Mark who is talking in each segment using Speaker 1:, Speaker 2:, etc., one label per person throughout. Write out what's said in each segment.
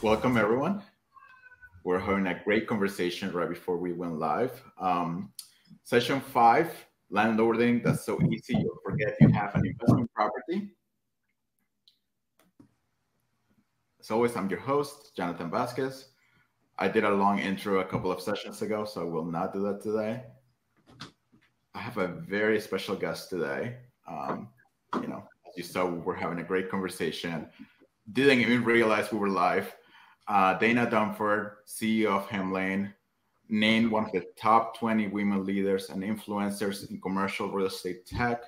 Speaker 1: Welcome, everyone. We're having a great conversation right before we went live. Um, session five, landlording that's so easy you'll forget you have an investment property. As always, I'm your host, Jonathan Vasquez. I did a long intro a couple of sessions ago, so I will not do that today. I have a very special guest today. Um, you know, you saw, we were having a great conversation. Didn't even realize we were live. Uh, Dana Dunford, CEO of Hemlane, named one of the top 20 women leaders and influencers in commercial real estate tech.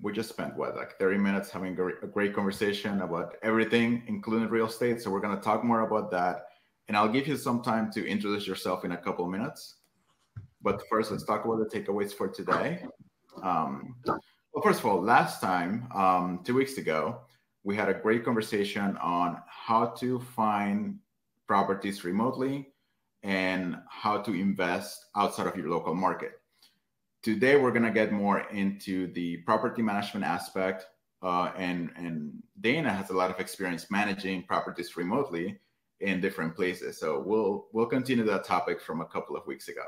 Speaker 1: We just spent what, like 30 minutes having a great conversation about everything, including real estate. So we're going to talk more about that. And I'll give you some time to introduce yourself in a couple of minutes. But first, let's talk about the takeaways for today. Um, well, first of all, last time, um, two weeks ago, we had a great conversation on how to find properties remotely and how to invest outside of your local market. Today, we're going to get more into the property management aspect. Uh, and, and Dana has a lot of experience managing properties remotely in different places. So we'll, we'll continue that topic from a couple of weeks ago.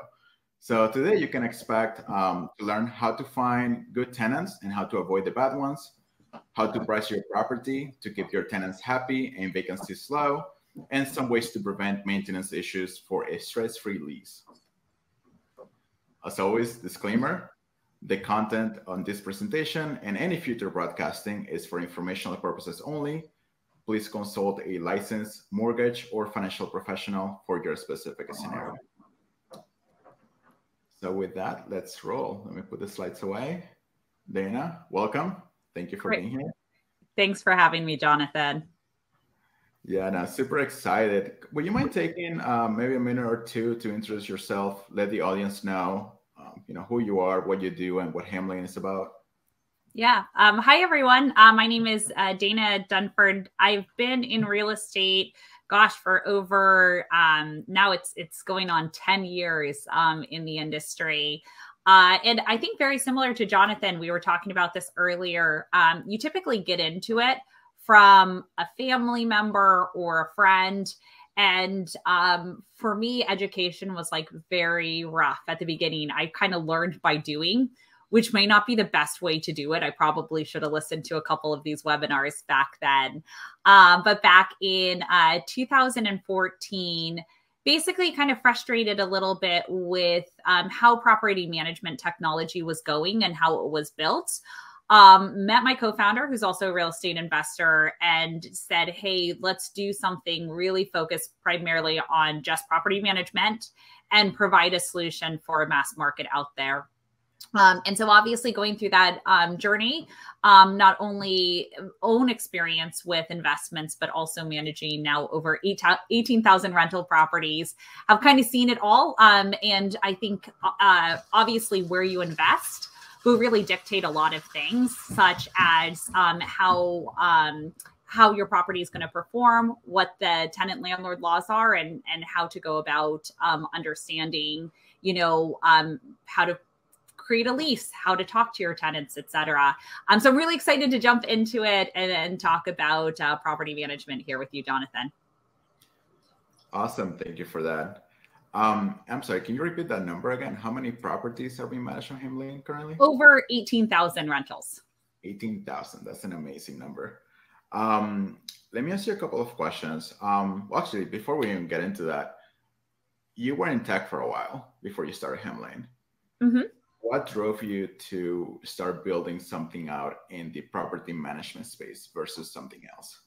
Speaker 1: So today you can expect um, to learn how to find good tenants and how to avoid the bad ones, how to price your property to keep your tenants happy and vacancies low, and some ways to prevent maintenance issues for a stress-free lease. As always, disclaimer, the content on this presentation and any future broadcasting is for informational purposes only. Please consult a licensed mortgage or financial professional for your specific scenario. So with that, let's roll. Let me put the slides away. Dana, welcome. Thank you for Great. being here.
Speaker 2: Thanks for having me, Jonathan.
Speaker 1: Yeah, no, super excited. Would you mind taking um, maybe a minute or two to introduce yourself, let the audience know, um, you know, who you are, what you do, and what Hemlane is about?
Speaker 2: Yeah. Um, hi, everyone. Uh, my name is uh, Dana Dunford. I've been in real estate gosh, for over um, now it's it's going on 10 years um, in the industry. Uh, and I think very similar to Jonathan, we were talking about this earlier. Um, you typically get into it from a family member or a friend. And um, for me, education was like very rough at the beginning. I kind of learned by doing which may not be the best way to do it. I probably should have listened to a couple of these webinars back then. Um, but back in uh, 2014, basically kind of frustrated a little bit with um, how property management technology was going and how it was built. Um, met my co-founder who's also a real estate investor and said hey let's do something really focused primarily on just property management and provide a solution for a mass market out there um, and so, obviously, going through that um, journey, um, not only own experience with investments, but also managing now over 18,000 rental properties, I've kind of seen it all. Um, and I think, uh, obviously, where you invest will really dictate a lot of things, such as um, how um, how your property is going to perform, what the tenant landlord laws are, and and how to go about um, understanding, you know, um, how to create a lease, how to talk to your tenants, etc. Um, so I'm really excited to jump into it and, and talk about uh, property management here with you, Jonathan.
Speaker 1: Awesome. Thank you for that. Um, I'm sorry, can you repeat that number again? How many properties are being managed on Hemlane currently?
Speaker 2: Over 18,000 rentals.
Speaker 1: 18,000. That's an amazing number. Um, let me ask you a couple of questions. Um, well, actually, before we even get into that, you were in tech for a while before you started Hemlane. Mm-hmm what drove you to start building something out in the property management space versus something else?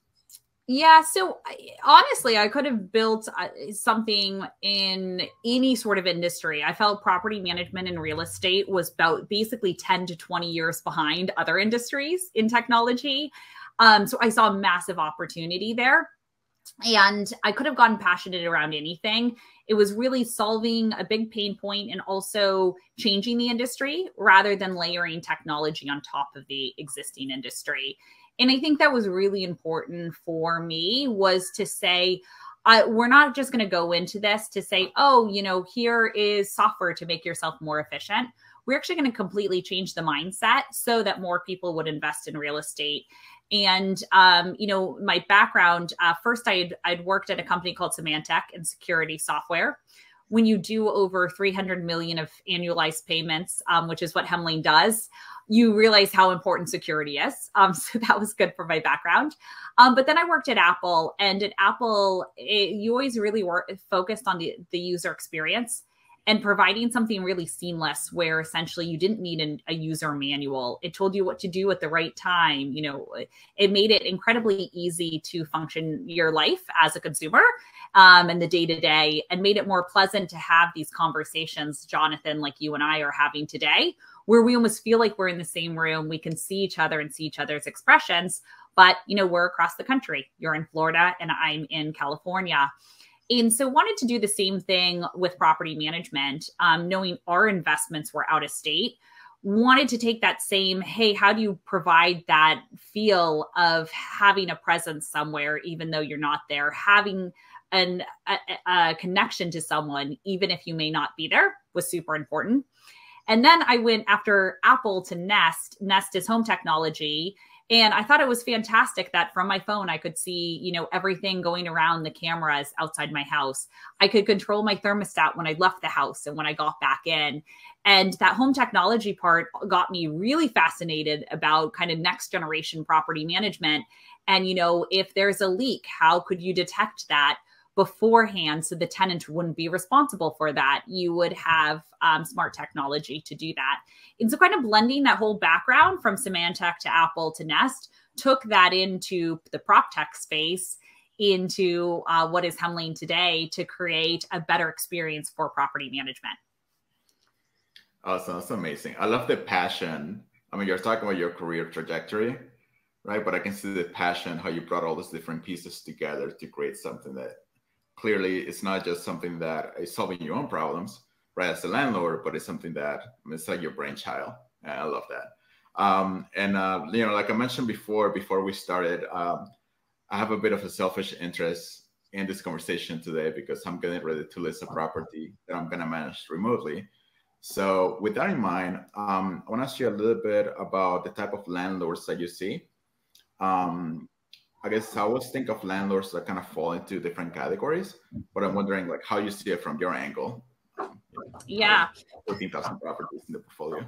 Speaker 2: Yeah, so honestly, I could have built uh, something in any sort of industry. I felt property management and real estate was about basically 10 to 20 years behind other industries in technology. Um, so I saw a massive opportunity there and I could have gotten passionate around anything. It was really solving a big pain point and also changing the industry rather than layering technology on top of the existing industry. And I think that was really important for me was to say, uh, we're not just going to go into this to say, oh, you know, here is software to make yourself more efficient we're actually going to completely change the mindset so that more people would invest in real estate. And um, you know, my background uh, first, I'd I'd worked at a company called Symantec in security software. When you do over 300 million of annualized payments, um, which is what Hemlane does, you realize how important security is. Um, so that was good for my background. Um, but then I worked at Apple, and at Apple, it, you always really work focused on the, the user experience and providing something really seamless where essentially you didn't need an, a user manual. It told you what to do at the right time you know it made it incredibly easy to function your life as a consumer um, and the day to day and made it more pleasant to have these conversations jonathan like you and i are having today where we almost feel like we're in the same room. We can see each other and see each other's expressions but you know we're across the country. You're in florida and i'm in california and so wanted to do the same thing with property management, um, knowing our investments were out of state. Wanted to take that same, hey, how do you provide that feel of having a presence somewhere, even though you're not there, having an, a, a connection to someone, even if you may not be there, was super important. And then I went after Apple to Nest. Nest is home technology and I thought it was fantastic that from my phone, I could see, you know, everything going around the cameras outside my house. I could control my thermostat when I left the house and when I got back in. And that home technology part got me really fascinated about kind of next generation property management. And, you know, if there's a leak, how could you detect that? Beforehand so the tenant wouldn't be responsible for that. You would have um, smart technology to do that. And so, kind of blending that whole background from Symantec to Apple to Nest took that into the prop tech space into uh, what is Hemlane today to create a better experience for property management.
Speaker 1: Awesome. That's amazing. I love the passion. I mean, you're talking about your career trajectory, right? But I can see the passion, how you brought all those different pieces together to create something that clearly it's not just something that is solving your own problems, right, as a landlord, but it's something that it's like your brainchild. And I love that. Um, and uh, you know, like I mentioned before, before we started, um, I have a bit of a selfish interest in this conversation today because I'm getting ready to list a property that I'm going to manage remotely. So, with that in mind, um, I want to ask you a little bit about the type of landlords that you see. Um, I guess I always think of landlords that kind of fall into different categories, but I'm wondering like how you see it from your angle.
Speaker 2: Yeah.
Speaker 1: 14,000 properties in the portfolio.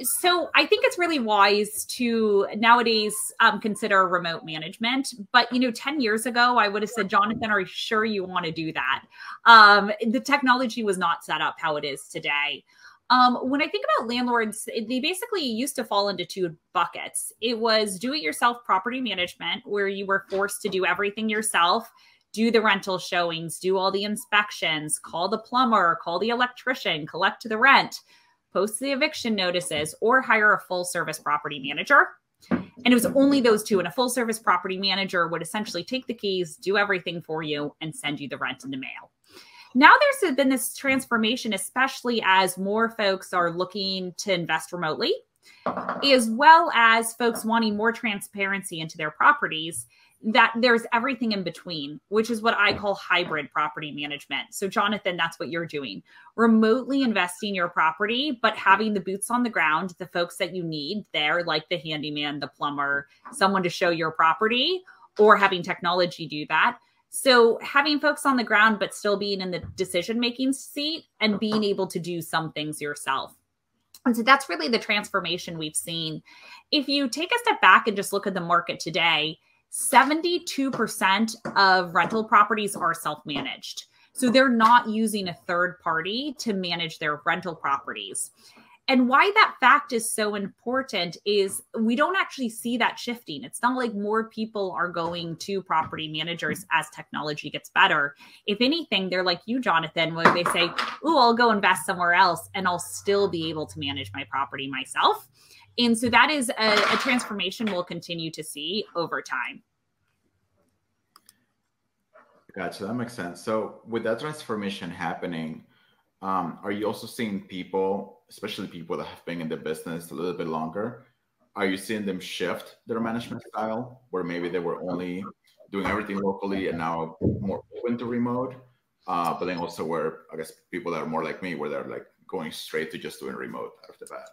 Speaker 2: So I think it's really wise to nowadays um, consider remote management. But you know, ten years ago, I would have said, Jonathan, are you sure you want to do that? Um, the technology was not set up how it is today. Um, when I think about landlords, they basically used to fall into two buckets. It was do it yourself property management, where you were forced to do everything yourself, do the rental showings, do all the inspections, call the plumber, call the electrician, collect the rent, post the eviction notices, or hire a full service property manager. And it was only those two. And a full service property manager would essentially take the keys, do everything for you, and send you the rent in the mail now there's been this transformation, especially as more folks are looking to invest remotely, as well as folks wanting more transparency into their properties. That there's everything in between, which is what I call hybrid property management. So, Jonathan, that's what you're doing remotely investing your property, but having the boots on the ground, the folks that you need there, like the handyman, the plumber, someone to show your property, or having technology do that so having folks on the ground, but still being in the decision making seat and being able to do some things yourself. And so that's really the transformation we've seen. If you take a step back and just look at the market today, 72% of rental properties are self managed. So they're not using a third party to manage their rental properties. And why that fact is so important is we don't actually see that shifting. It's not like more people are going to property managers as technology gets better. If anything, they're like you, Jonathan, where they say, Oh, I'll go invest somewhere else and I'll still be able to manage my property myself. And so that is a, a transformation we'll continue to see over time.
Speaker 1: Gotcha. That makes sense. So, with that transformation happening, um, are you also seeing people especially people that have been in the business a little bit longer, are you seeing them shift their management style where maybe they were only doing everything locally and now more open to remote? Uh, but then also where I guess people that are more like me, where they're like going straight to just doing remote out of the bat?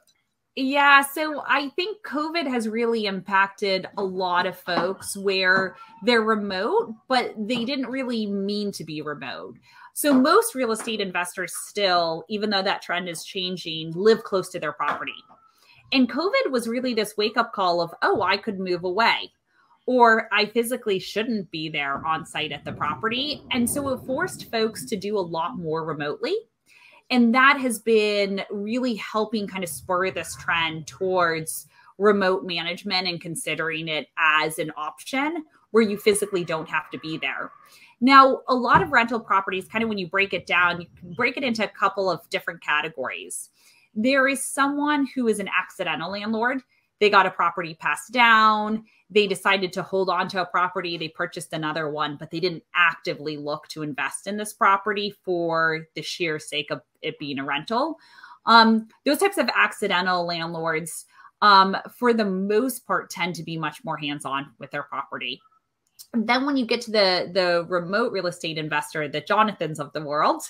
Speaker 2: Yeah, so I think COVID has really impacted a lot of folks where they're remote, but they didn't really mean to be remote. So most real estate investors still, even though that trend is changing, live close to their property. And COVID was really this wake up call of, oh, I could move away or I physically shouldn't be there on site at the property. And so it forced folks to do a lot more remotely. And that has been really helping kind of spur this trend towards remote management and considering it as an option where you physically don't have to be there. Now, a lot of rental properties, kind of when you break it down, you can break it into a couple of different categories. There is someone who is an accidental landlord. They got a property passed down they decided to hold on to a property, they purchased another one, but they didn't actively look to invest in this property for the sheer sake of it being a rental. Um, those types of accidental landlords, um, for the most part, tend to be much more hands on with their property. Then when you get to the the remote real estate investor, the Jonathans of the world,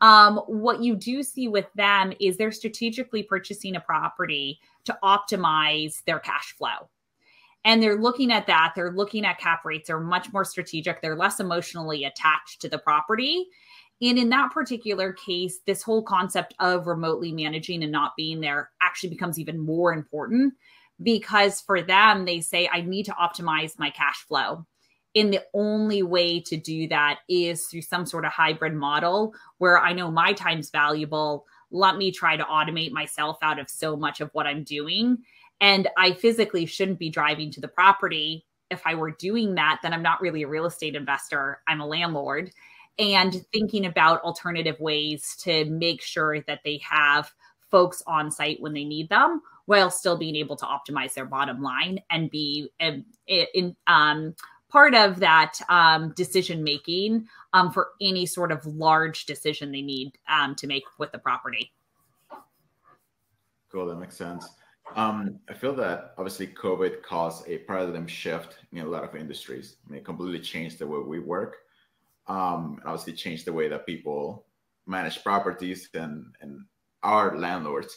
Speaker 2: um, what you do see with them is they're strategically purchasing a property to optimize their cash flow. And they're looking at that. They're looking at cap rates. They're much more strategic. They're less emotionally attached to the property. And in that particular case this whole concept of remotely managing and not being there actually becomes even more important because for them they say i need to optimize my cash flow and the only way to do that is through some sort of hybrid model where i know my time's valuable let me try to automate myself out of so much of what i'm doing and I physically shouldn't be driving to the property. If I were doing that, then I'm not really a real estate investor, I'm a landlord. And thinking about alternative ways to make sure that they have folks on site when they need them while still being able to optimize their bottom line and be in, in um, part of that um, decision making um, for any sort of large decision they need um, to make with the property.
Speaker 1: Cool, that makes sense. Um, I feel that obviously COVID caused a paradigm shift in a lot of industries. I mean, it completely changed the way we work. Um, obviously changed the way that people manage properties and and our landlords.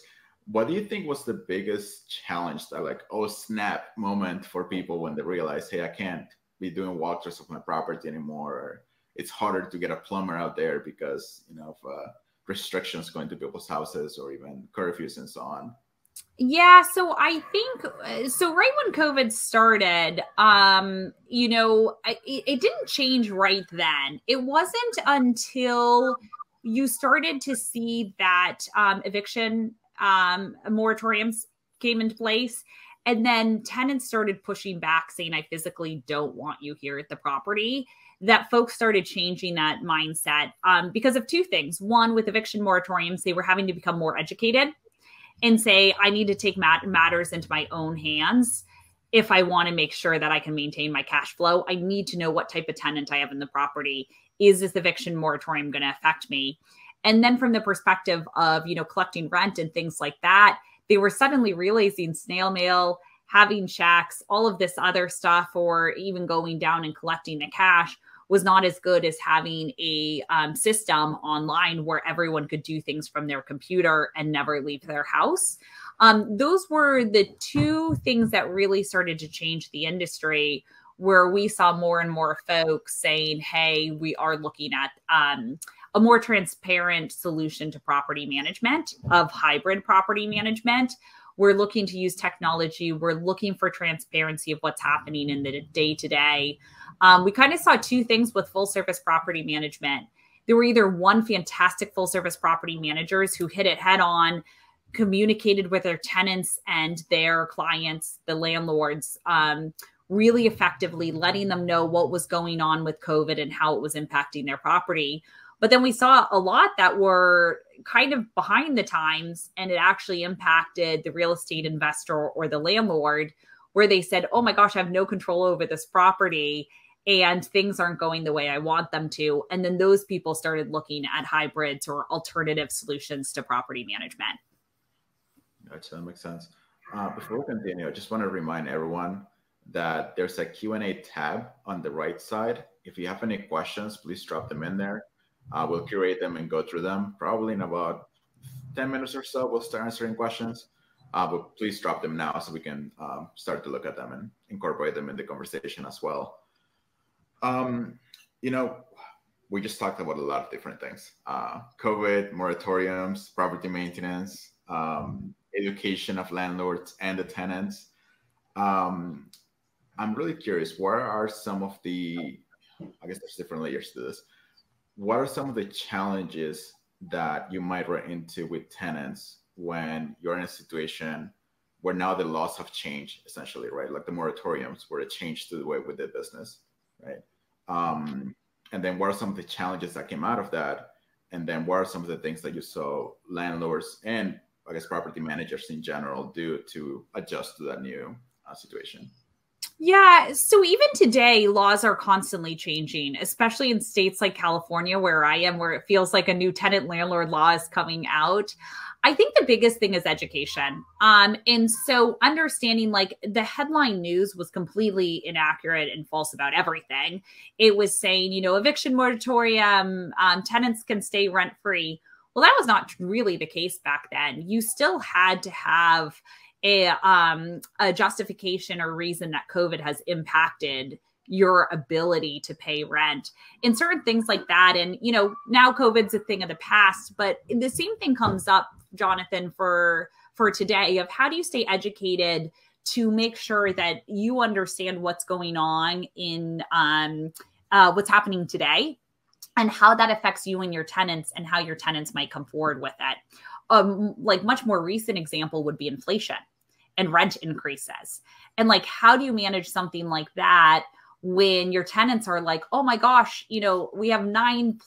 Speaker 1: What do you think was the biggest challenge that like oh snap moment for people when they realize, hey, I can't be doing walkthroughs of my property anymore, or it's harder to get a plumber out there because you know of uh, restrictions going to people's houses or even curfews and so on.
Speaker 2: Yeah, so I think uh, so. Right when COVID started, um, you know, it, it didn't change right then. It wasn't until you started to see that um, eviction um, moratoriums came into place, and then tenants started pushing back, saying, "I physically don't want you here at the property." That folks started changing that mindset um, because of two things. One, with eviction moratoriums, they were having to become more educated and say, I need to take mat- matters into my own hands if I want to make sure that I can maintain my cash flow. I need to know what type of tenant I have in the property. Is this eviction moratorium going to affect me? And then from the perspective of, you know, collecting rent and things like that, they were suddenly realizing snail mail, having checks, all of this other stuff, or even going down and collecting the cash was not as good as having a um, system online where everyone could do things from their computer and never leave their house. Um, those were the two things that really started to change the industry where we saw more and more folks saying, hey, we are looking at um, a more transparent solution to property management, of hybrid property management. We're looking to use technology. We're looking for transparency of what's happening in the day to day. We kind of saw two things with full service property management. There were either one fantastic full service property managers who hit it head on, communicated with their tenants and their clients, the landlords, um, really effectively, letting them know what was going on with COVID and how it was impacting their property. But then we saw a lot that were kind of behind the times and it actually impacted the real estate investor or the landlord, where they said, Oh my gosh, I have no control over this property and things aren't going the way I want them to. And then those people started looking at hybrids or alternative solutions to property management.
Speaker 1: Gotcha, that makes sense. Uh, before we continue, I just want to remind everyone that there's a Q&A tab on the right side. If you have any questions, please drop them in there. Uh, we'll curate them and go through them probably in about 10 minutes or so, we'll start answering questions. Uh, but please drop them now so we can um, start to look at them and incorporate them in the conversation as well. Um, you know, we just talked about a lot of different things uh, COVID, moratoriums, property maintenance, um, education of landlords and the tenants. Um, I'm really curious, what are some of the, I guess there's different layers to this. What are some of the challenges that you might run into with tenants when you're in a situation where now the laws have changed essentially, right? Like the moratoriums where it changed to the way we did business, right? Um, and then what are some of the challenges that came out of that? And then what are some of the things that you saw landlords and I guess property managers in general do to adjust to that new uh, situation?
Speaker 2: Yeah. So even today, laws are constantly changing, especially in states like California, where I am, where it feels like a new tenant landlord law is coming out. I think the biggest thing is education. Um, and so understanding like the headline news was completely inaccurate and false about everything. It was saying, you know, eviction moratorium, um, tenants can stay rent free. Well, that was not really the case back then. You still had to have a um, a justification or reason that COVID has impacted your ability to pay rent and certain things like that. And you know, now COVID's a thing of the past, but the same thing comes up, Jonathan, for for today of how do you stay educated to make sure that you understand what's going on in um, uh, what's happening today and how that affects you and your tenants and how your tenants might come forward with it like much more recent example would be inflation and rent increases. And like, how do you manage something like that when your tenants are like, oh my gosh, you know, we have 9%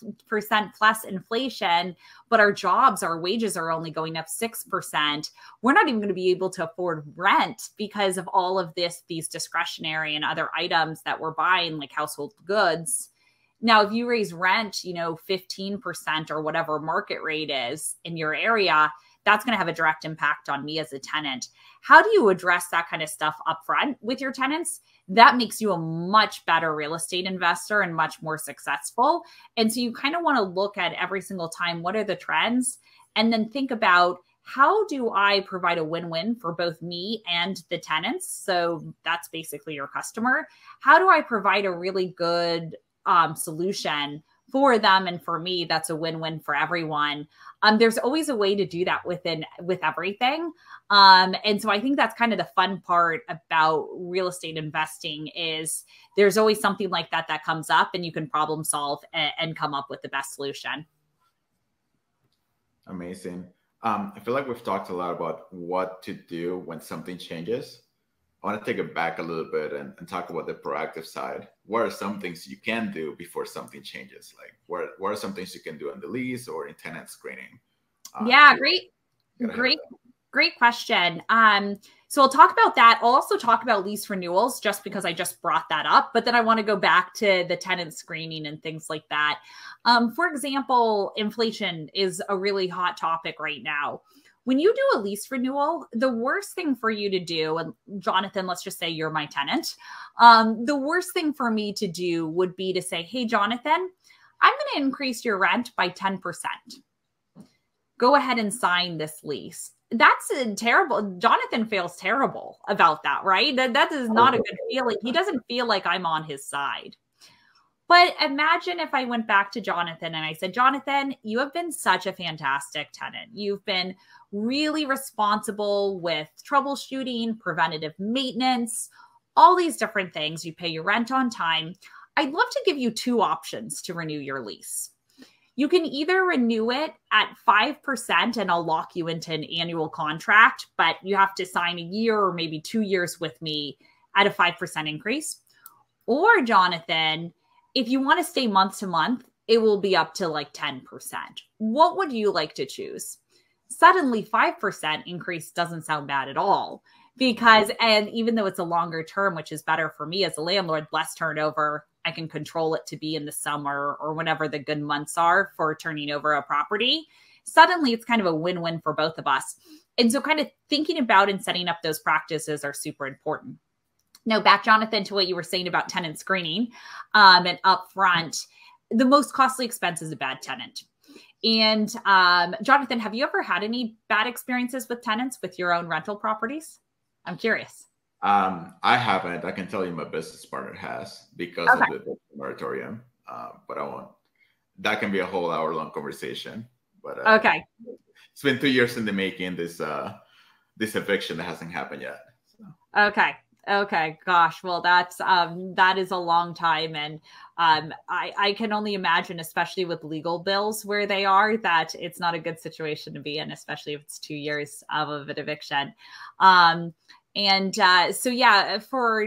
Speaker 2: plus inflation, but our jobs, our wages are only going up 6%. We're not even going to be able to afford rent because of all of this, these discretionary and other items that we're buying, like household goods now, if you raise rent, you know, 15% or whatever market rate is in your area, that's going to have a direct impact on me as a tenant. How do you address that kind of stuff upfront with your tenants? That makes you a much better real estate investor and much more successful. And so you kind of want to look at every single time what are the trends and then think about how do I provide a win win for both me and the tenants? So that's basically your customer. How do I provide a really good um, solution for them and for me that's a win-win for everyone. Um, there's always a way to do that within with everything. Um, and so i think that's kind of the fun part about real estate investing is there's always something like that that comes up and you can problem solve and, and come up with the best solution.
Speaker 1: Amazing. Um, i feel like we've talked a lot about what to do when something changes. I want to take it back a little bit and, and, talk about the proactive side. What are some things you can do before something changes? Like, what, what are some things you can do on the lease or in tenant screening?
Speaker 2: Uh, yeah, great, great, great question. Um, so I'll talk about that. I'll also talk about lease renewals just because I just brought that up, but then I want to go back to the tenant screening and things like that. Um, for example, inflation is a really hot topic right now when you do a lease renewal, the worst thing for you to do, and Jonathan, let's just say you're my tenant, um, the worst thing for me to do would be to say, hey, Jonathan, I'm going to increase your rent by 10%. Go ahead and sign this lease. That's a terrible. Jonathan feels terrible about that, right? That that is not a good feeling. He doesn't feel like I'm on his side. But imagine if I went back to Jonathan and I said, Jonathan, you have been such a fantastic tenant. You've been really responsible with troubleshooting, preventative maintenance, all these different things. You pay your rent on time. I'd love to give you two options to renew your lease. You can either renew it at 5% and I'll lock you into an annual contract, but you have to sign a year or maybe two years with me at a 5% increase. Or, Jonathan, if you want to stay month to month, it will be up to like 10%. What would you like to choose? Suddenly, 5% increase doesn't sound bad at all because, and even though it's a longer term, which is better for me as a landlord, less turnover, I can control it to be in the summer or whenever the good months are for turning over a property. Suddenly, it's kind of a win win for both of us. And so, kind of thinking about and setting up those practices are super important. Now, back, Jonathan, to what you were saying about tenant screening um, and upfront, the most costly expense is a bad tenant. And um, Jonathan, have you ever had any bad experiences with tenants with your own rental properties? I'm curious.
Speaker 1: Um, I haven't. I can tell you my business partner has because okay. of the moratorium, uh, but I won't. That can be a whole hour long conversation. But
Speaker 2: uh, okay,
Speaker 1: it's been two years in the making. This uh, this eviction that hasn't happened yet. So.
Speaker 2: Okay, Okay, gosh. Well, that's um that is a long time and um I I can only imagine especially with legal bills where they are that it's not a good situation to be in especially if it's 2 years of an eviction. Um and uh, so, yeah, for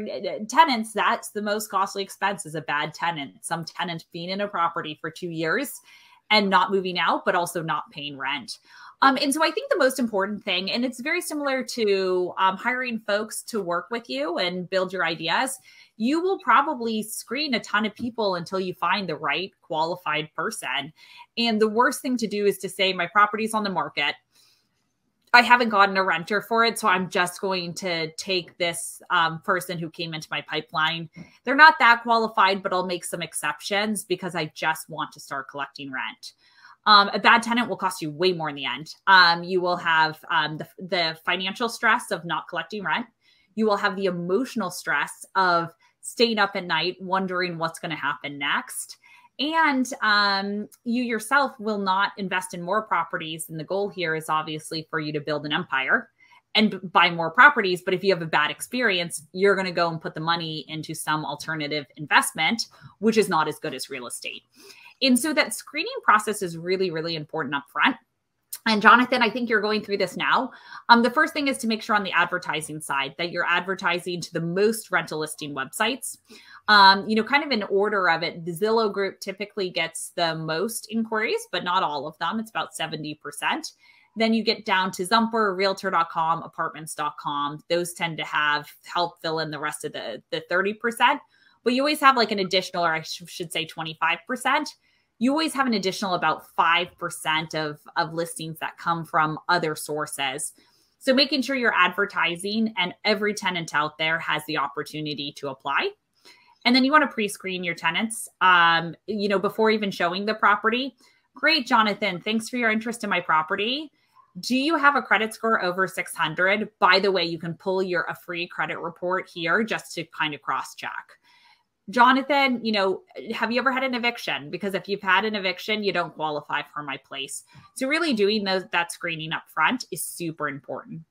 Speaker 2: tenants, that's the most costly expense is a bad tenant. Some tenant being in a property for two years and not moving out, but also not paying rent. Um, and so I think the most important thing, and it's very similar to um, hiring folks to work with you and build your ideas, you will probably screen a ton of people until you find the right qualified person. And the worst thing to do is to say, my property's on the market. I haven't gotten a renter for it, so I'm just going to take this um, person who came into my pipeline. They're not that qualified, but I'll make some exceptions because I just want to start collecting rent. Um, a bad tenant will cost you way more in the end. Um, you will have um, the, the financial stress of not collecting rent. You will have the emotional stress of staying up at night, wondering what's going to happen next. And um, you yourself will not invest in more properties. And the goal here is obviously for you to build an empire and buy more properties. But if you have a bad experience, you're going to go and put the money into some alternative investment, which is not as good as real estate. And so that screening process is really, really important up front. And Jonathan, I think you're going through this now. Um, the first thing is to make sure on the advertising side that you're advertising to the most rental listing websites. Um, you know, kind of in order of it, the Zillow group typically gets the most inquiries, but not all of them. It's about 70%. Then you get down to Zumper, Realtor.com, Apartments.com. Those tend to have help fill in the rest of the, the 30%. But you always have like an additional, or I sh- should say 25% you always have an additional about 5% of, of listings that come from other sources. So making sure you're advertising and every tenant out there has the opportunity to apply. And then you want to pre-screen your tenants, um, you know, before even showing the property. Great, Jonathan. Thanks for your interest in my property. Do you have a credit score over 600? By the way, you can pull your a free credit report here just to kind of cross check. Jonathan, you know, have you ever had an eviction? Because if you've had an eviction, you don't qualify for my place. So really doing those that screening up front is super important.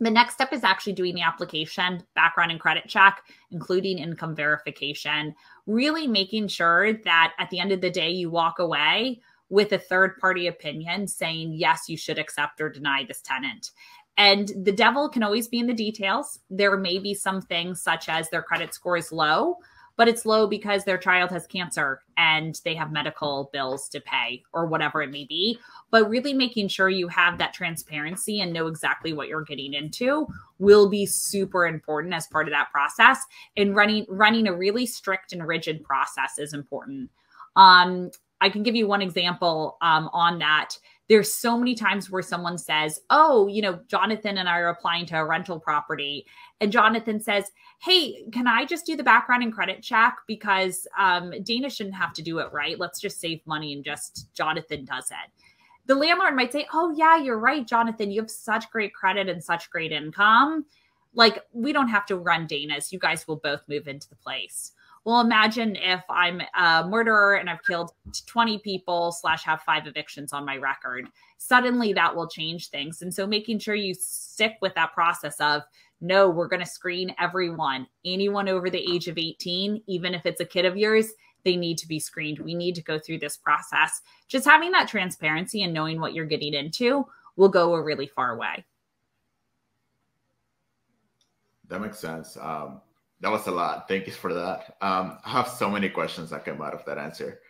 Speaker 2: The next step is actually doing the application, background and credit check, including income verification, really making sure that at the end of the day, you walk away with a third party opinion saying, yes, you should accept or deny this tenant. And the devil can always be in the details. There may be some things such as their credit score is low, but it's low because their child has cancer and they have medical bills to pay or whatever it may be. But really making sure you have that transparency and know exactly what you're getting into will be super important as part of that process. And running running a really strict and rigid process is important. Um, I can give you one example um, on that there's so many times where someone says, Oh, you know, Jonathan and I are applying to a rental property. And Jonathan says, Hey, can I just do the background and credit check? Because um, Dana shouldn't have to do it, right? Let's just save money and just Jonathan does it. The landlord might say, Oh, yeah, you're right, Jonathan. You have such great credit and such great income. Like, we don't have to run Dana's. You guys will both move into the place well imagine if i'm a murderer and i've killed 20 people slash have five evictions on my record. Suddenly that will change things. And so making sure you stick with that process of no we're going to screen everyone anyone over the age of 18 even if it's a kid of yours they need to be screened. We need to go through this process. Just having that transparency and knowing what you're getting into will go a really far way.
Speaker 1: That makes sense. Um, that was a lot. Thank you for that. Um, I have so many questions that came out of that answer.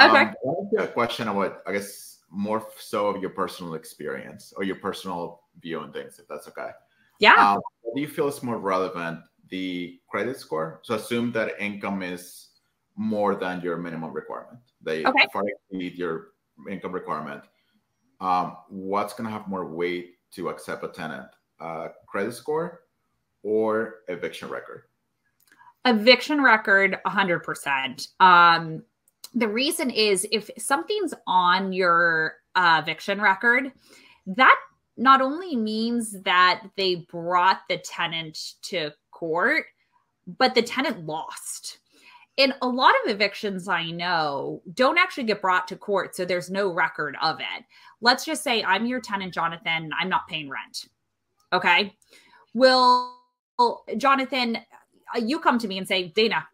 Speaker 1: Okay. Um, a question about, I guess, more so of your personal experience or your personal view on things, if that's okay.
Speaker 2: Yeah.
Speaker 1: Um, what do you feel is more relevant, the credit score? So assume that income is more than your minimum requirement. They okay. far exceed your income requirement. Um, what's going to have more weight to accept a tenant? Uh, credit score or eviction record?
Speaker 2: Eviction record 100% um the reason is if something's on your uh, eviction record, that not only means that they brought the tenant to court, but the tenant lost. and a lot of evictions I know don't actually get brought to court, so there's no record of it. Let's just say I'm your tenant, Jonathan, I'm not paying rent. Okay. Will Jonathan, uh, you come to me and say, Dana,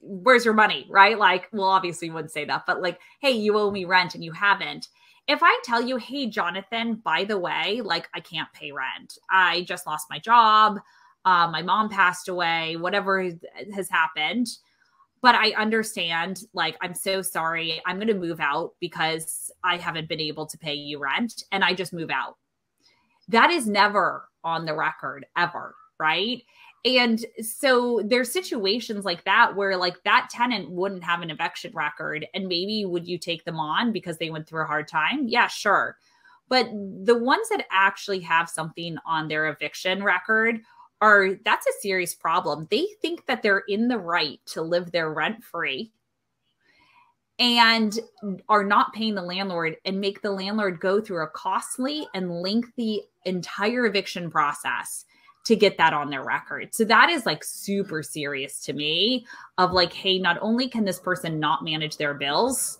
Speaker 2: where's your money? Right? Like, well, obviously you wouldn't say that, but like, hey, you owe me rent and you haven't. If I tell you, hey, Jonathan, by the way, like, I can't pay rent, I just lost my job, uh, my mom passed away, whatever has happened. But I understand, like, I'm so sorry. I'm going to move out because I haven't been able to pay you rent and I just move out. That is never on the record, ever. Right and so there's situations like that where like that tenant wouldn't have an eviction record and maybe would you take them on because they went through a hard time? Yeah sure. But the ones that actually have something on their eviction record are that's a serious problem. They think that they're in the right to live there rent free and are not paying the landlord and make the landlord go through a costly and lengthy entire eviction process to get that on their record. So that is like super serious to me of like, hey, not only can this person not manage their bills,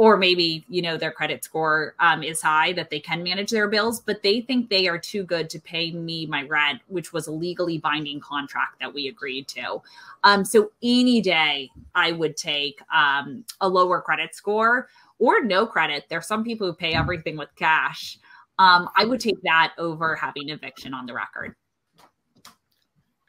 Speaker 2: or maybe you know their credit score um, is high that they can manage their bills but they think they are too good to pay me my rent which was a legally binding contract that we agreed to. Um, so any day i would take um, a lower credit score or no credit. There's some people who pay everything with cash. Um, i would take that over having eviction on the record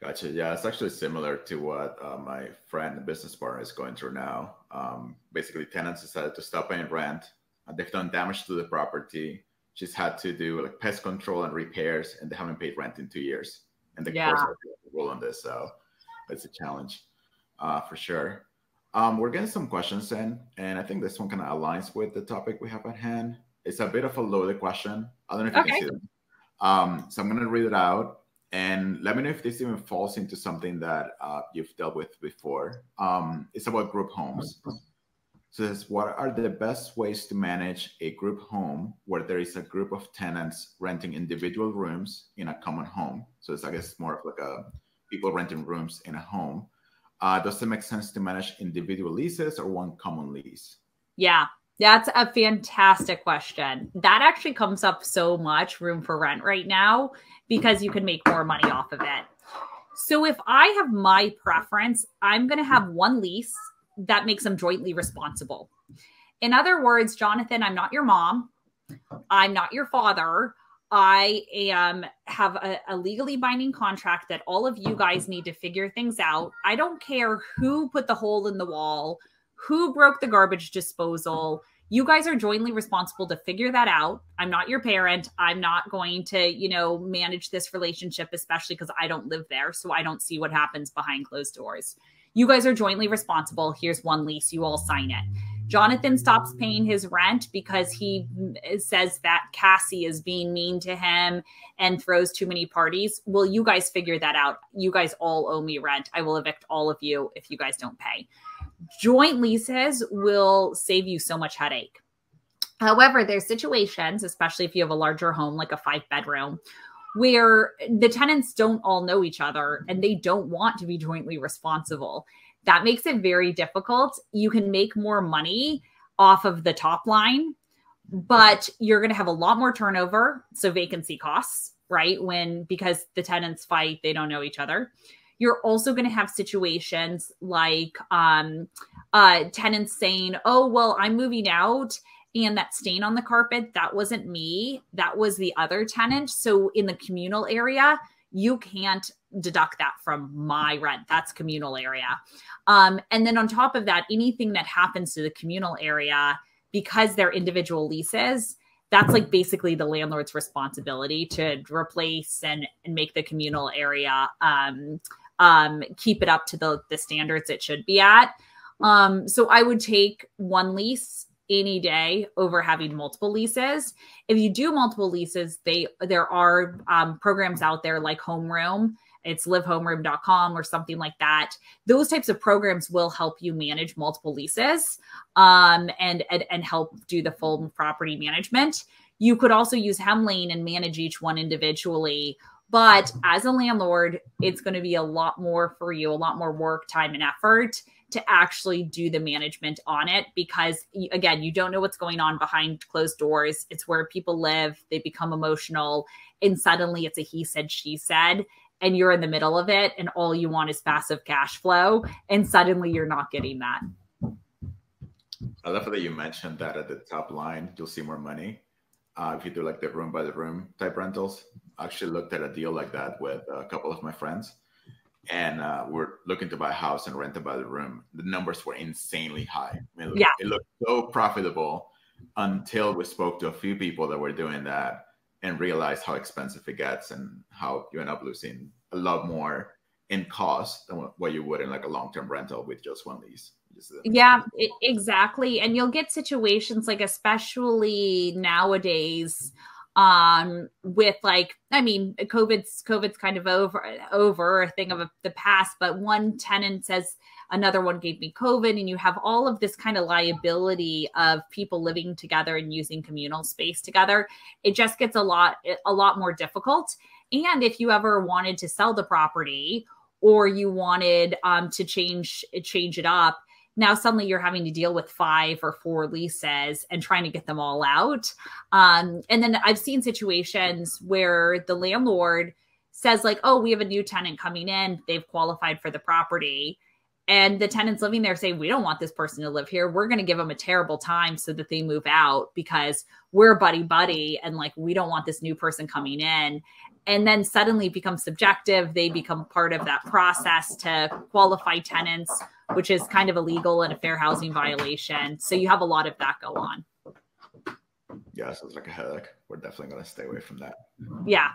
Speaker 1: Gotcha. Yeah, it's actually similar to what uh, my friend and business partner is going through now. Um, basically, tenants decided to stop paying rent. Uh, they've done damage to the property. She's had to do like pest control and repairs, and they haven't paid rent in two years. And the yeah. courts rule on this, so it's a challenge uh, for sure. Um, we're getting some questions in, and I think this one kind of aligns with the topic we have at hand. It's a bit of a loaded question. I don't know if okay. you can see them. Um, so I'm going to read it out and let me know if this even falls into something that uh, you've dealt with before. Um, it's about group homes. So what are the best ways to manage a group home where there is a group of tenants renting individual rooms in a common home? So it's I guess more of like a people renting rooms in a home. Uh, does it make sense to manage individual leases or one common lease?
Speaker 2: Yeah, that's a fantastic question. That actually comes up so much room for rent right now because you can make more money off of it. So if I have my preference, I'm going to have one lease that makes them jointly responsible. In other words, Jonathan, I'm not your mom. I'm not your father. I am have a, a, legally binding contract that all of you guys need to figure things out. I don't care who put the hole in the wall, who broke the garbage disposal. You guys are jointly responsible to figure that out. I'm not your parent. I'm not going to, you know, manage this relationship, especially because I don't live there. So I don't see what happens behind closed doors. You guys are jointly responsible. Here's one lease. You all sign it. Jonathan stops paying his rent because he says that Cassie is being mean to him and throws too many parties. Well, you guys figure that out. You guys all owe me rent. I will evict all of you if you guys don't pay. Joint leases will save you so much headache. However, there's situations, especially if you have a larger home like a five bedroom, where the tenants don't all know each other and they don't want to be jointly responsible. That makes it very difficult. You can make more money off of the top line, but you're going to have a lot more turnover. So, vacancy costs, right? When because the tenants fight, they don't know each other. You're also going to have situations like um, uh, tenants saying, "Oh, well, I'm moving out." And that stain on the carpet, that wasn't me. That was the other tenant. So in the communal area, you can't deduct that from my rent. That's communal area. Um, and then on top of that, anything that happens to the communal area, because they're individual leases, that's like basically the landlord's responsibility to replace and, and make the communal area um, um, keep it up to the the standards it should be at. Um, so I would take one lease any day over having multiple leases. If you do multiple leases, they there are um, programs out there like Homeroom it's livehomeroom.com or something like that. Those types of programs will help you manage multiple leases um, and, and, and help do the full property management. You could also use Hemlane and manage each one individually. But as a landlord, it's going to be a lot more for you, a lot more work, time, and effort to actually do the management on it because again you don't know what's going on behind closed doors. It's where people live. They become emotional and suddenly it's a he said she said and you're in the middle of it and all you want is passive cash flow and suddenly you're not getting that.
Speaker 1: I love that you mentioned that at the top line you'll see more money uh, if you do like the room by the room type rentals actually looked at a deal like that with a couple of my friends and uh, we're looking to buy a house and rent by the room. The numbers were insanely high. I mean,
Speaker 2: yeah.
Speaker 1: it looked so profitable until we spoke to a few people that were doing that and realized how expensive it gets and how you end up losing a lot more in cost than what you would in like a long-term rental with just one lease.
Speaker 2: Yeah, exactly. And you'll get situations like, especially nowadays, um with like i mean covid's covid's kind of over over a thing of the past but one tenant says another one gave me covid and you have all of this kind of liability of people living together and using communal space together. It just gets a lot a lot more difficult. And if you ever wanted to sell the property or you wanted um, to change change it up now suddenly you're having to deal with five or four leases and trying to get them all out. Um, and then I've seen situations where the landlord says, like, oh, we have a new tenant coming in, they've qualified for the property. And the tenants living there say, we don't want this person to live here. We're going to give them a terrible time so that they move out because we're buddy buddy and like we don't want this new person coming in and then suddenly become subjective. They become part of that process to qualify tenants, which is kind of illegal and a fair housing violation. So you have a lot of that go on.
Speaker 1: Yeah, sounds like a headache. We're definitely going to stay away from that.
Speaker 2: Yeah.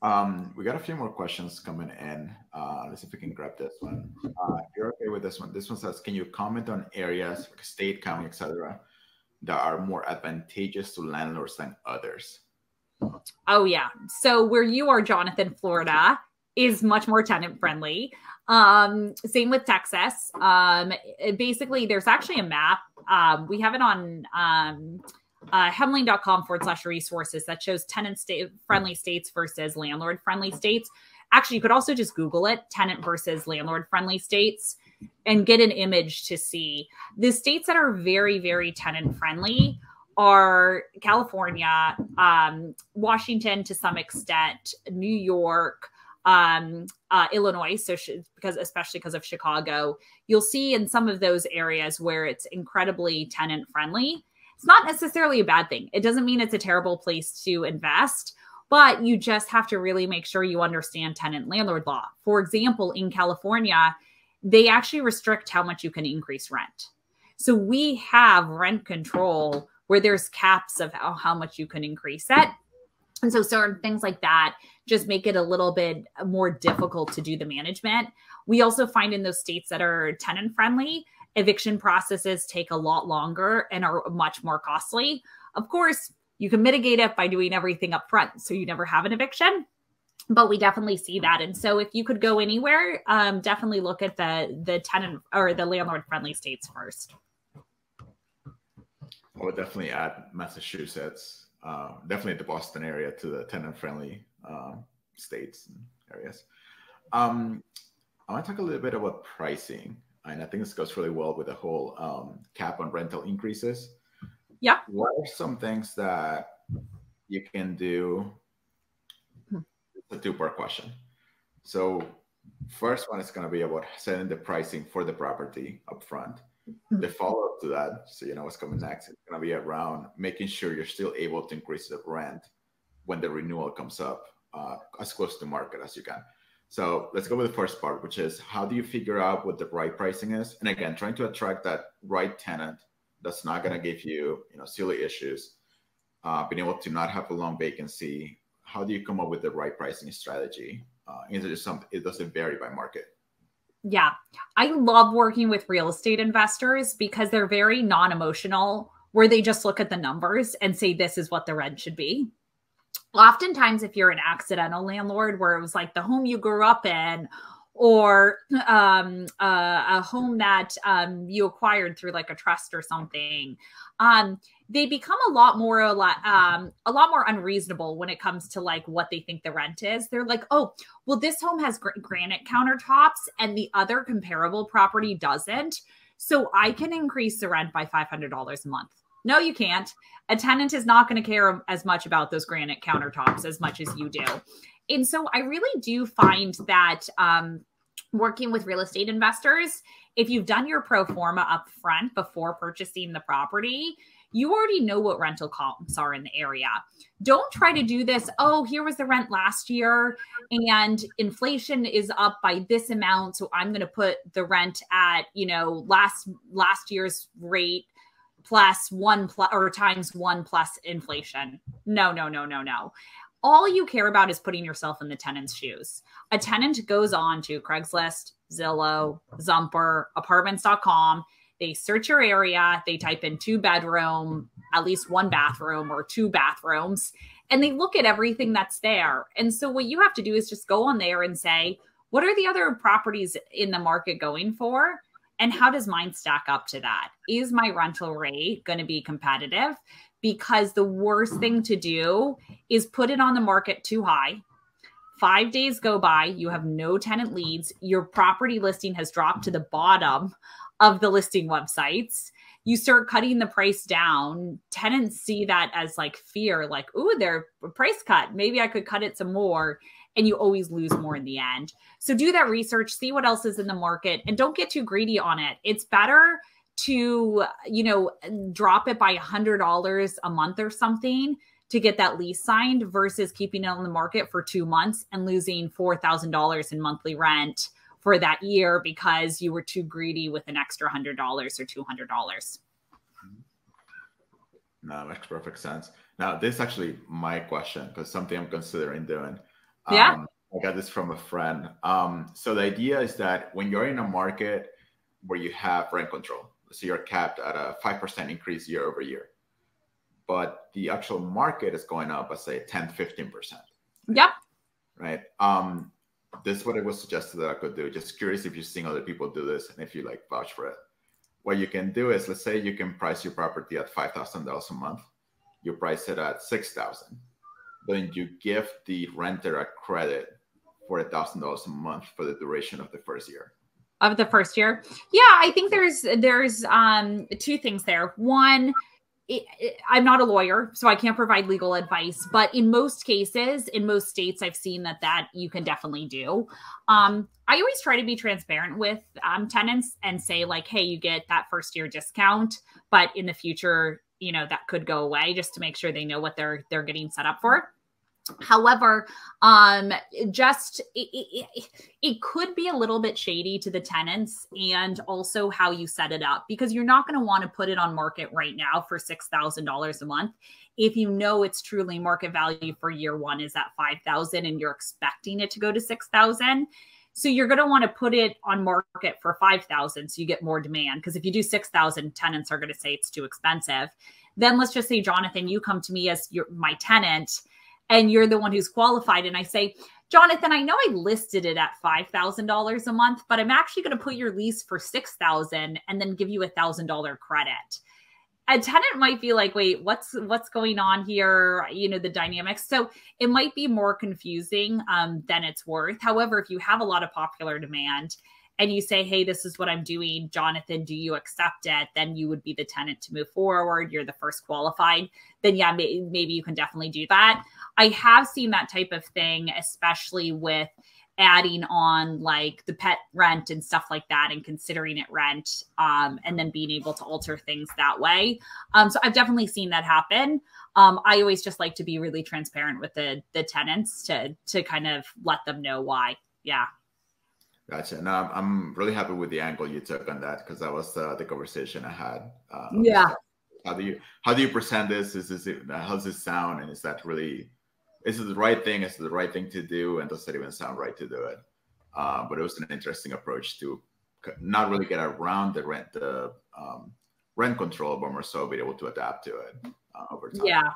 Speaker 1: Um, we got a few more questions coming in. Uh, let's see if we can grab this one. Uh, you're okay with this one. This one says, can you comment on areas, like state, county, etc., that are more advantageous to landlords than others?
Speaker 2: Oh yeah. So where you are, Jonathan, Florida is much more tenant friendly. Um, same with Texas. Um, basically, there's actually a map. Um, we have it on um, uh, hemlane.com forward slash resources that shows tenant state friendly states versus landlord friendly states. Actually, you could also just Google it tenant versus landlord friendly states and get an image to see the states that are very, very tenant friendly are California, um, Washington to some extent, New York, um, uh, Illinois. So sh- because especially because of Chicago, you'll see in some of those areas where it's incredibly tenant friendly. It's not necessarily a bad thing. It doesn't mean it's a terrible place to invest, but you just have to really make sure you understand tenant landlord law. For example, in California, they actually restrict how much you can increase rent. So we have rent control where there's caps of how, how much you can increase it. And so certain things like that just make it a little bit more difficult to do the management. We also find in those states that are tenant friendly, eviction processes take a lot longer and are much more costly. Of course, you can mitigate it by doing everything up front so you never have an eviction but we definitely see that and so if you could go anywhere um, definitely look at the the tenant or the landlord friendly states first
Speaker 1: I would definitely add Massachusetts, uh, definitely the Boston area to the tenant-friendly um, states and areas. Um, I want to talk a little bit about pricing, and I think this goes really well with the whole um, cap on rental increases.
Speaker 2: Yeah.
Speaker 1: What are some things that you can do? Hmm. It's a two-part question. So, first one is going to be about setting the pricing for the property upfront the mm-hmm. follow up to that, so you know what's coming next, it's going to be around making sure you're still able to increase the rent when the renewal comes up uh, as close to market as you can. So let's go with the first part, which is how do you figure out what the right pricing is? And again, trying to attract that right tenant that's not going to give you, you know, silly issues, uh, being able to not have a long vacancy. How do you come up with the right pricing strategy? Uh, is it something? It doesn't vary by market.
Speaker 2: Yeah. I love working with real estate investors because they're very non emotional, where they just look at the numbers and say, this is what the rent should be. Oftentimes if you're an accidental landlord where it was like the home you grew up in or um, uh, a home that um, you acquired through like a trust or something, um, they become a lot more a lot um, a lot more unreasonable when it comes to like what they think the rent is. They're like, oh, well, this home has gr- granite countertops and the other comparable property doesn't, so I can increase the rent by five hundred dollars a month. No, you can't. A tenant is not going to care as much about those granite countertops as much as you do. And so I really do find that um, working with real estate investors, if you've done your pro forma up front before purchasing the property, you already know what rental comps are in the area. Don't try to do this. Oh, here was the rent last year, and inflation is up by this amount, so I'm going to put the rent at you know last last year's rate plus one plus or times one plus inflation. No, no, no, no, no all you care about is putting yourself in the tenant's shoes. A tenant goes on to Craigslist, Zillow, Zumper, apartments.com. They search your area, they type in two bedroom, at least one bathroom or two bathrooms, and they look at everything that's there. And so what you have to do is just go on there and say, what are the other properties in the market going for? And how does mine stack up to that? Is my rental rate going to be competitive? because the worst thing to do is put it on the market too high. Five days go by, you have no tenant leads, your property listing has dropped to the bottom of the listing websites. You start cutting the price down. Tenants see that as like fear, like, ooh, they're price cut. Maybe I could cut it some more. And you always lose more in the end. So do that research, see what else is in the market, and don't get too greedy on it. It's better to you know drop it by a hundred dollars a month or something to get that lease signed versus keeping it on the market for two months and losing four thousand dollars in monthly rent for that year because you were too greedy with an extra hundred dollars or two hundred dollars.
Speaker 1: No, makes perfect sense. Now, this is actually my question because something I'm considering doing.
Speaker 2: Yeah. Um,
Speaker 1: I got this from a friend. Um, so the idea is that when you're in a market where you have rent control, so you're capped at a 5% increase year over year. But the actual market is going up, let's say 10, 15%.
Speaker 2: Yep.
Speaker 1: Right. Um, this is what it was suggested that I could do. Just curious if you're seeing other people do this and if you like vouch for it. What you can do is let's say you can price your property at five thousand dollars a month. You price it at six thousand. Then you give the renter a credit for a thousand dollars a month for the duration of the first year
Speaker 2: of the first year. Yeah, I think there's there's um two things there. One, I'm not a lawyer, so I can't provide legal advice. But in most cases, in most states, I've seen that that you can definitely do. Um, I always try to be transparent with um, tenants and say like, hey, you get that first year discount, but in the future, you know that could go away, just to make sure they know what they're they're getting set up for. However, um, just it, it, it, could be a little bit shady to the tenants and also how you set it up because you're not going to want to put it on market right now for $6,000 a month. If you know it's truly market value for year one is at 5,000 and you're expecting it to go to 6,000. So you're going to want to put it on market for 5,000 so you get more demand because if you do 6,000 tenants are going to say it's too expensive. Then let's just say Jonathan you come to me as your my tenant and you're the one who's qualified. And I say, Jonathan, I know I listed it at $5,000 a month, but I'm actually going to put your lease for 6,000 and then give you a $1,000 credit. A tenant might be like, "Wait, what's what's going on here?" You know, the dynamics. So it might be more confusing um, than it's worth. However, if you have a lot of popular demand and you say, hey, this is what I'm doing, Jonathan, do you accept it? Then you would be the tenant to move forward. You're the first qualified. Then, yeah, may- maybe you can definitely do that. I have seen that type of thing, especially with adding on like the pet rent and stuff like that and considering it rent um, and then being able to alter things that way. Um, so I've definitely seen that happen. Um, I always just like to be really transparent with the the tenants to to kind of let them know why. Yeah.
Speaker 1: Gotcha. No, I'm, I'm really happy with the angle you took on that because that was uh, the conversation I had.
Speaker 2: Uh, yeah.
Speaker 1: How do you how do you present this? Is this how does this sound? And is that really is it the right thing? Is it the right thing to do? And does it even sound right to do it? Uh, but it was an interesting approach to not really get around the rent the um, rent control, but more so be able to adapt to it uh, over time.
Speaker 2: Yeah.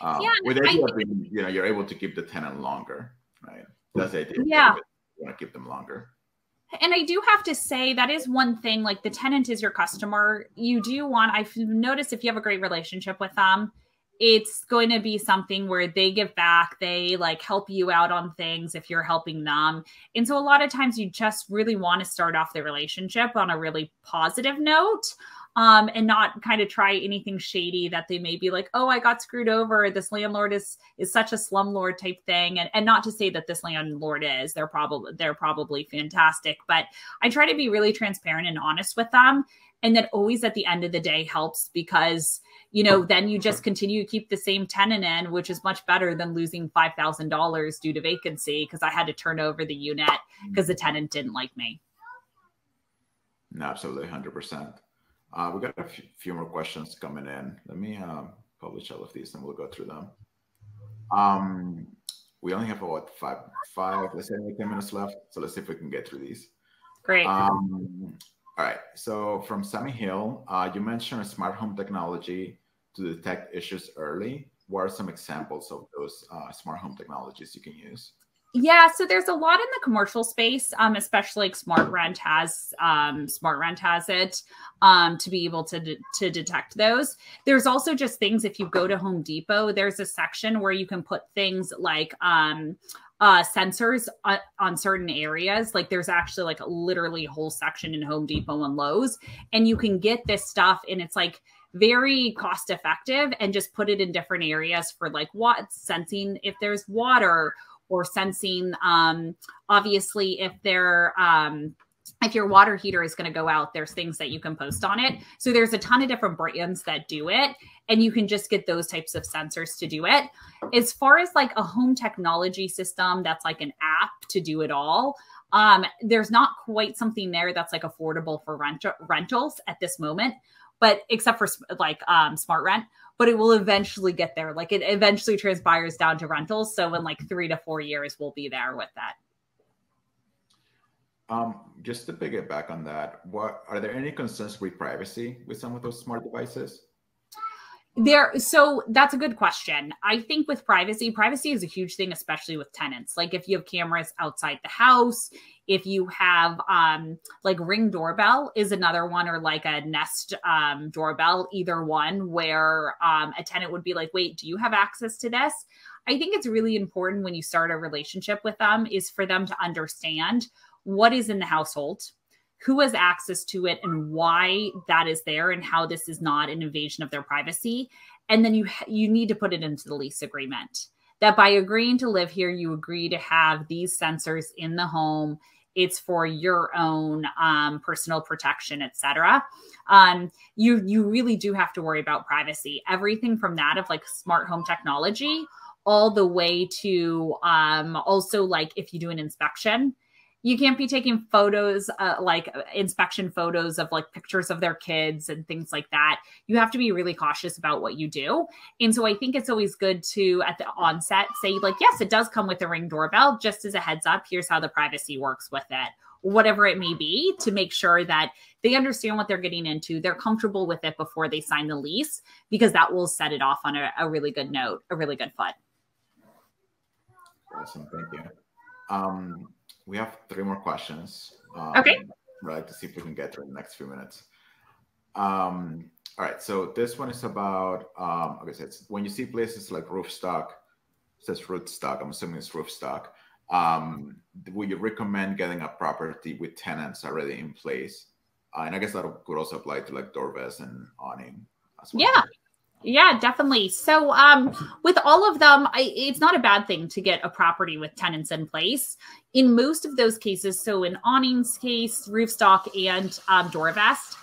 Speaker 1: Um, yeah, with the idea I, being, you know, you're able to keep the tenant longer, right? That's the idea.
Speaker 2: Yeah.
Speaker 1: You want to keep them longer.
Speaker 2: And I do have to say that is one thing. Like the tenant is your customer. You do want. I've noticed if you have a great relationship with them, it's going to be something where they give back they like help you out on things if you're helping them and so a lot of times you just really want to start off the relationship on a really positive note um, and not kind of try anything shady that they may be like, oh, I got screwed over. This landlord is is such a slumlord type thing, and and not to say that this landlord is. They're probably they're probably fantastic, but I try to be really transparent and honest with them, and that always at the end of the day helps because you know, then you just continue to keep the same tenant in, which is much better than losing $5,000 due to vacancy because I had to turn over the unit because the tenant didn't like me.
Speaker 1: Absolutely, 100%. Uh, we got a few more questions coming in. Let me um, publish all of these and we'll go through them. Um, we only have about five, five, let's say 10 minutes left. So let's see if we can get through these.
Speaker 2: Great.
Speaker 1: Um, all right. So from Sammy Hill, uh, you mentioned a smart home technology to detect issues early. What are some examples of those uh, smart home technologies you can use?
Speaker 2: Yeah, so there's a lot in the commercial space, um, especially like Smart Rent has um, Smart Rent has it um, to be able to de- to detect those. There's also just things if you go to Home Depot, there's a section where you can put things like um, uh, sensors on, on certain areas. Like there's actually like literally a whole section in Home Depot and Lowe's, and you can get this stuff, and it's like very cost effective and just put it in different areas for like what sensing if there's water or sensing um obviously if there um if your water heater is going to go out, there's things that you can post on it. So there's a ton of different brands that do it, and you can just get those types of sensors to do it. As far as like a home technology system that's like an app to do it all, um, there's not quite something there that's like affordable for rent- rentals at this moment but except for like um, smart rent but it will eventually get there. Like it eventually transpires down to rentals. So in like three to four years we'll be there with that.
Speaker 1: Um, just to piggyback on that what are there any concerns with privacy with some of those smart devices?
Speaker 2: There so that's a good question. I think with privacy privacy is a huge thing especially with tenants. Like if you have cameras outside the house if you have um like ring doorbell is another one or like a nest um doorbell either one where um a tenant would be like wait do you have access to this? I think it's really important when you start a relationship with them is for them to understand what is in the household who has access to it and why that is there and how this is not an invasion of their privacy. And then you you need to put it into the lease agreement. That by agreeing to live here you agree to have these sensors in the home it's for your own um, personal protection etc um, you you really do have to worry about privacy. Everything from that of like smart home technology all the way to um, also like if you do an inspection you can't be taking photos uh, like uh, inspection photos of like pictures of their kids and things like that. You have to be really cautious about what you do. And so i think it's always good to at the onset say like yes it does come with a ring doorbell just as a heads up here's how the privacy works with it whatever it may be to make sure that they understand what they're getting into they're comfortable with it before they sign the lease because that will set it off on a, a really good note a really good foot.
Speaker 1: Awesome thank you. Um we have three more questions.
Speaker 2: Um, okay.
Speaker 1: Right to see if we can get through in the next few minutes. Um, all right. So this one is about, um, okay, so it's when you see places like Roofstock, says Roofstock, I'm assuming it's Roofstock. Um, would you recommend getting a property with tenants already in place? Uh, and I guess that could also apply to like Doorvest and awning
Speaker 2: as well. Yeah. Yeah, definitely. So, um, with all of them, I, it's not a bad thing to get a property with tenants in place. In most of those cases, so in awnings case, roofstock, and um, Doorvest,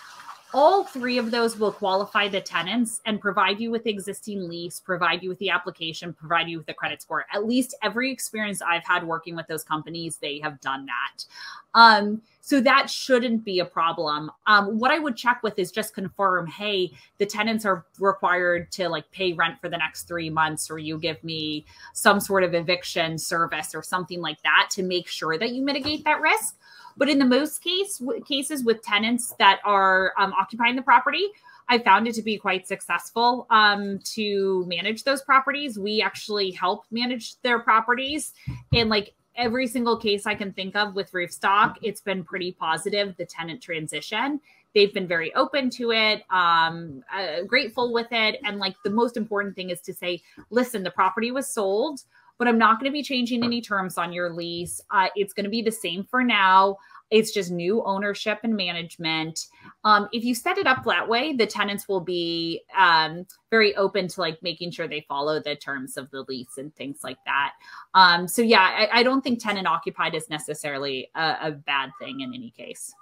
Speaker 2: all three of those will qualify the tenants and provide you with the existing lease, provide you with the application, provide you with the credit score. At least every experience I've had working with those companies, they have done that. Um, so that shouldn't be a problem. Um, what I would check with is just confirm, hey, the tenants are required to like pay rent for the next three months, or you give me some sort of eviction service or something like that to make sure that you mitigate that risk. But in the most case cases with tenants that are um, occupying the property, I found it to be quite successful um, to manage those properties. We actually help manage their properties. And like every single case I can think of with Roofstock, it's been pretty positive, the tenant transition. They've been very open to it, um, uh, grateful with it. And like the most important thing is to say, listen, the property was sold, but I'm not going to be changing any terms on your lease. Uh, it's going to be the same for now. It's just new ownership and management. Um, if you set it up that way, the tenants will be um, very open to like making sure they follow the terms of the lease and things like that. Um, so yeah, I, I, don't think tenant occupied is necessarily a, a bad thing in any case.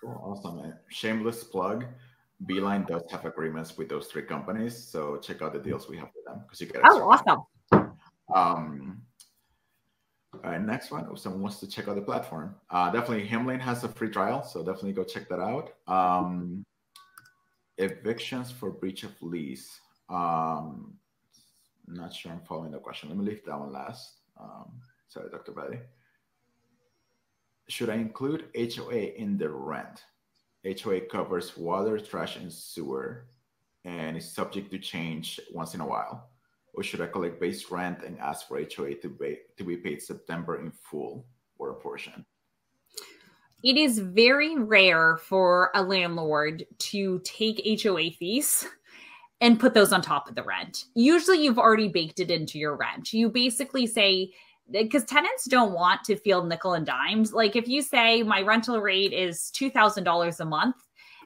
Speaker 1: Cool, awesome. Shameless plug. Beeline does have agreements with those three companies, so check out the deals we have with them because you get.
Speaker 2: Oh, awesome.
Speaker 1: Um, all right, next one. If someone wants to check out the platform, uh, definitely Hemlane has a free trial, so definitely go check that out. Um, evictions for breach of lease. Um, not sure I'm following the question. Let me leave that one last. Um, sorry, Dr. Betty. Should I include HOA in the rent? HOA covers water, trash, and sewer, and is subject to change once in a while or should I collect base rent and ask for HOA to be, to be paid September in full or a portion?
Speaker 2: It is very rare for a landlord to take HOA fees and put those on top of the rent. Usually you've already baked it into your rent. You basically say, because tenants don't want to feel nickel and dimes. Like if you say my rental rate is $2,000 a month,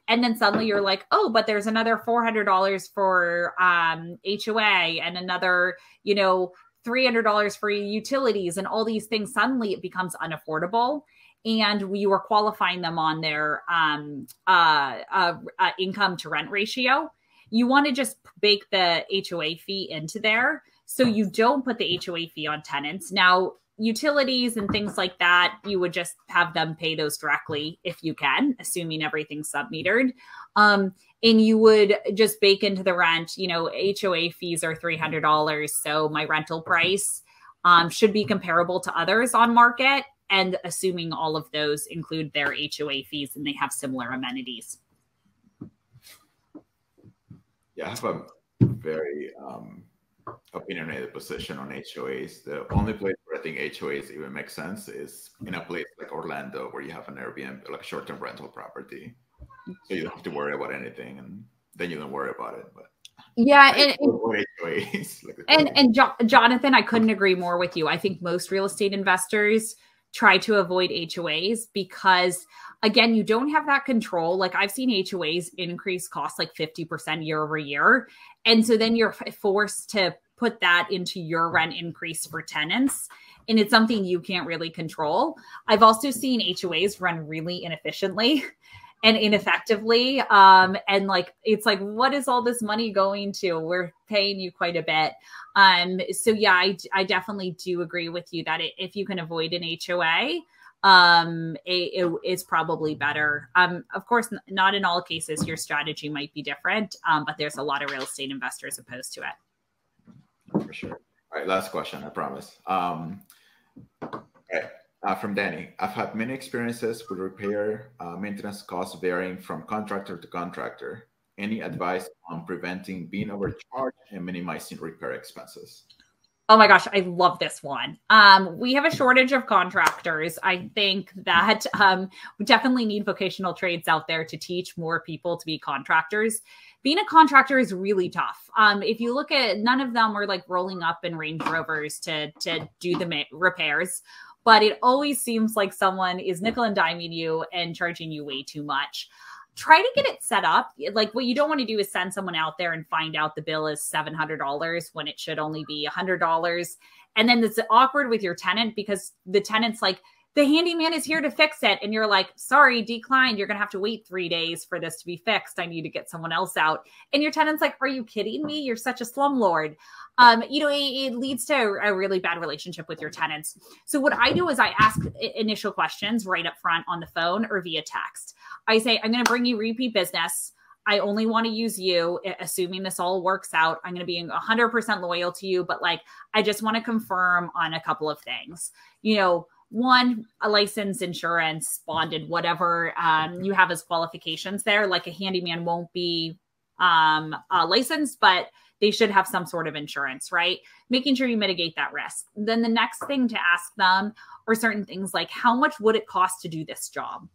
Speaker 2: and then suddenly you're like oh but there's another $400 for um, hoa and another you know $300 for utilities and all these things suddenly it becomes unaffordable. And we were qualifying them on their um, uh, uh, uh, income to rent ratio. You want to just bake the hoa fee into there. So you don't put the hoa fee on tenants. Now utilities and things like that, you would just have them pay those directly if you can, assuming everything's submetered. Um, and you would just bake into the rent, you know, HOA fees are $300. So my rental price um, should be comparable to others on market. And assuming all of those include their HOA fees and they have similar amenities.
Speaker 1: Yeah, I have a very um, opinionated position on HOAs. The only place where I think HOAs even make sense is in a place like Orlando where you have an Airbnb, like a short-term rental property. So you don't have to worry about anything, and then you don't worry about it. But
Speaker 2: yeah, and and, and, and jo- Jonathan, I couldn't agree more with you. I think most real estate investors try to avoid HOAs because again, you don't have that control. Like I've seen HOAs increase costs like 50% year over year. And so then you're forced to put that into your rent increase for tenants. And it's something you can't really control. I've also seen HOAs run really inefficiently and ineffectively. Um, and like, it's like, what is all this money going to? We're paying you quite a bit. Um, so yeah, I, I definitely do agree with you that it, if you can avoid an HOA, um, it, it, it's probably better. Um, of course, not in all cases, your strategy might be different, um, but there's a lot of real estate investors opposed to it.
Speaker 1: For sure. All right, last question, I promise. Um, okay. Uh, from Danny, I've had many experiences with repair uh, maintenance costs varying from contractor to contractor. Any advice on preventing being overcharged and minimizing repair expenses?
Speaker 2: Oh my gosh, I love this one. Um, we have a shortage of contractors. I think that um, we definitely need vocational trades out there to teach more people to be contractors. Being a contractor is really tough. Um, if you look at none of them are like rolling up in Range Rovers to to do the repairs, but it always seems like someone is nickel and diming you and charging you way too much try to get it set up. Like what you don't want to do is send someone out there and find out the bill is $700 when it should only be $100. And then it's awkward with your tenant because the tenant's like, the handyman is here to fix it. And you're like, sorry, declined. You're going to have to wait three days for this to be fixed. I need to get someone else out. And your tenant's like, are you kidding me? You're such a slumlord. Um, you know, it, it leads to a really bad relationship with your tenants. So what I do is I ask initial questions right up front on the phone or via text. I say, I'm going to bring you repeat business. I only want to use you, assuming this all works out. I'm going to be 100% loyal to you, but like, I just want to confirm on a couple of things. You know, one a license insurance bonded whatever um, you have as qualifications there like a handyman won't be um, uh, licensed but they should have some sort of insurance right making sure you mitigate that risk then the next thing to ask them are certain things like how much would it cost to do this job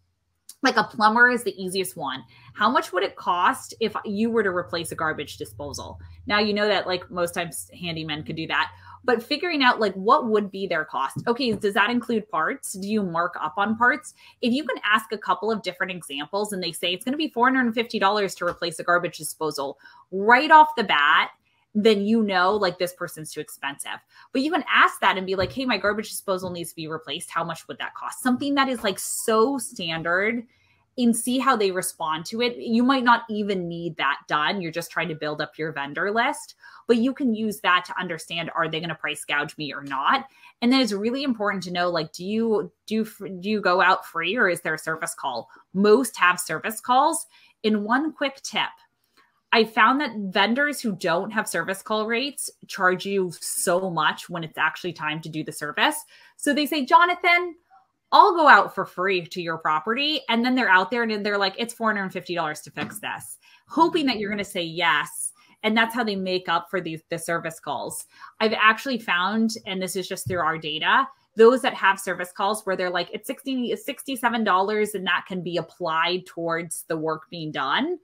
Speaker 2: like a plumber is the easiest one. How much would it cost if you were to replace a garbage disposal? Now you know that like most times handymen could do that, but figuring out like what would be their cost. Okay, does that include parts? Do you mark up on parts? If you can ask a couple of different examples and they say it's going to be $450 to replace a garbage disposal right off the bat, then you know like this person's too expensive. But you can ask that and be like, hey, my garbage disposal needs to be replaced. How much would that cost? Something that is like so standard and see how they respond to it. You might not even need that done. You're just trying to build up your vendor list, but you can use that to understand are they going to price gouge me or not? And then it's really important to know like do you do do you go out free or is there a service call? Most have service calls. In one quick tip, I found that vendors who don't have service call rates charge you so much when it's actually time to do the service. So they say, Jonathan, I'll go out for free to your property. And then they're out there and they're like, it's $450 to fix this, hoping that you're going to say yes. And that's how they make up for these the service calls. I've actually found, and this is just through our data, those that have service calls where they're like, it's 60, $67 and that can be applied towards the work being done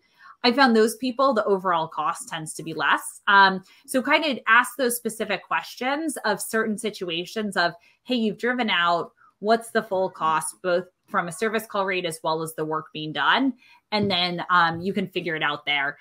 Speaker 2: I found those people, the overall cost tends to be less. Um, so kind of ask those specific questions of certain situations of, hey, you've driven out, what's the full cost, both from a service call rate as well as the work being done. And then um, you can figure it out there.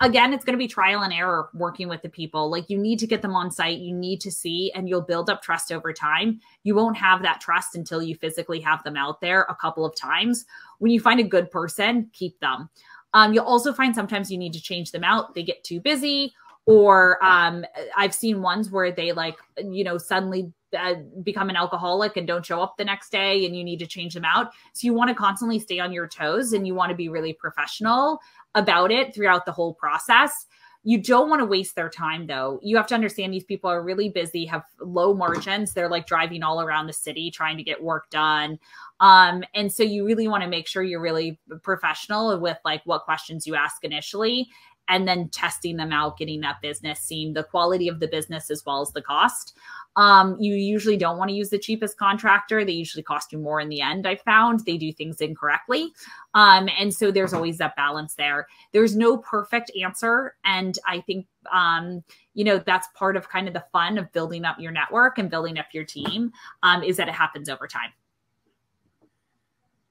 Speaker 2: Again, it's going to be trial and error working with the people. Like you need to get them on site, you need to see, and you'll build up trust over time. You won't have that trust until you physically have them out there a couple of times. When you find a good person, keep them. Um, you'll also find sometimes you need to change them out. They get too busy, or um, I've seen ones where they like, you know, suddenly uh, become an alcoholic and don't show up the next day and you need to change them out. So you want to constantly stay on your toes and you want to be really professional about it throughout the whole process. You don't want to waste their time though. You have to understand these people are really busy, have low margins. They're like driving all around the city trying to get work done. Um, and so you really want to make sure you're really professional with like what questions you ask initially and then testing them out, getting that business, seeing the quality of the business as well as the cost. Um, you usually don't want to use the cheapest contractor. They usually cost you more in the end. I found they do things incorrectly. Um, and so there's always that balance there. There's no perfect answer. And I think, um, you know, that's part of kind of the fun of building up your network and building up your team um, is that it happens over time.